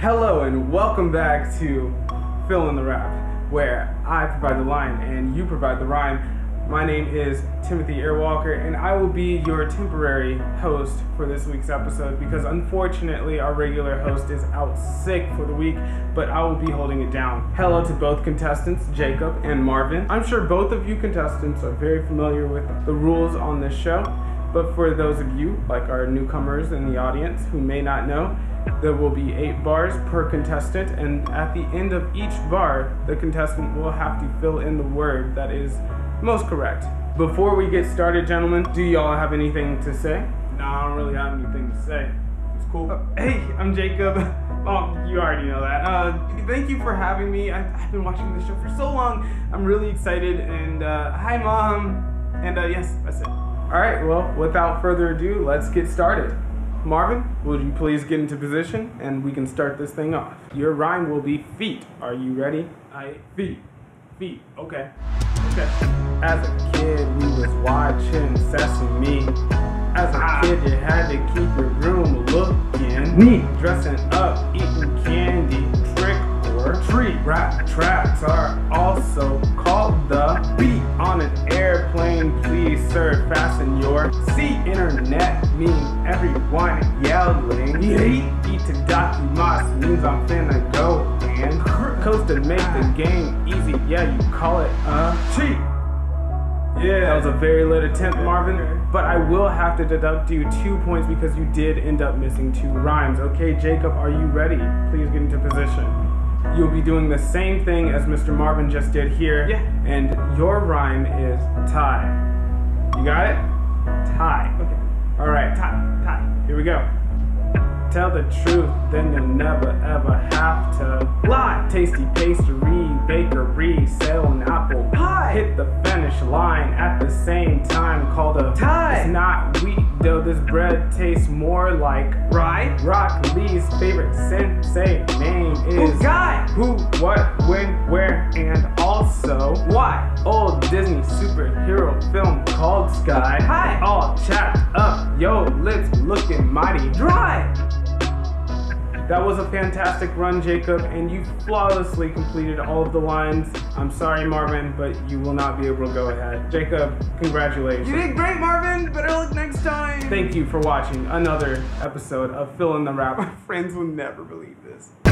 Hello and welcome back to Fill in the Rap, where I provide the line and you provide the rhyme. My name is Timothy Air-Walker, and I will be your temporary host for this week's episode because unfortunately our regular host is out sick for the week, but I will be holding it down. Hello to both contestants, Jacob and Marvin. I'm sure both of you contestants are very familiar with the rules on this show, but for those of you, like our newcomers in the audience who may not know, there will be eight bars per contestant, and at the end of each bar, the contestant will have to fill in the word that is most correct. Before we get started, gentlemen, do y'all have anything to say? No, I don't really have anything to say. It's cool. Uh, hey, I'm Jacob. Oh, you already know that. Uh, thank you for having me. I, have been watching this show for so long. I'm really excited. And uh, hi, mom. And uh, yes, that's it. All right. Well, without further ado, let's get started. Marvin, would you please get into position and we can start this thing off. Your rhyme will be feet. Are you ready? I feet, feet. Okay. Okay. As a kid, we was watching Sesame. As a Ah. kid, you had to keep your room looking Neat. Dressing up, eating candy, trick or treat. Rat traps are also called the beat. On an airplane, please, sir, fasten your seat. Internet means everyone yelling. Yeet. Eat to Dakimas means I'm finna go and coast to make the game easy. Yeah, you call it a cheat. Yeah, that was a very lit attempt, Marvin. But I will have to deduct you two points because you did end up missing two rhymes. Okay, Jacob, are you ready? Please get into position. You'll be doing the same thing as Mr. Marvin just did here. Yeah. And your rhyme is tie. You got it? Tie. Okay. All right, tie, tie. Here we go. Tell the truth, then you'll never ever have to lie. Tasty pastry, bakery, selling apple pie. Hit the finish line at the same time, called a Tie. It's not wheat dough, this bread tastes more like Rye. Rock Lee's favorite sensei name is Who got? Who, what, when, where, and also Why? old Disney superhero film called Sky. Hi. All chapped up, yo, lips looking mighty Dry. That was a fantastic run, Jacob, and you flawlessly completed all of the lines. I'm sorry, Marvin, but you will not be able to go ahead. Jacob, congratulations. You did great, Marvin. Better luck next time. Thank you for watching another episode of Fill in the Rap. My friends will never believe this.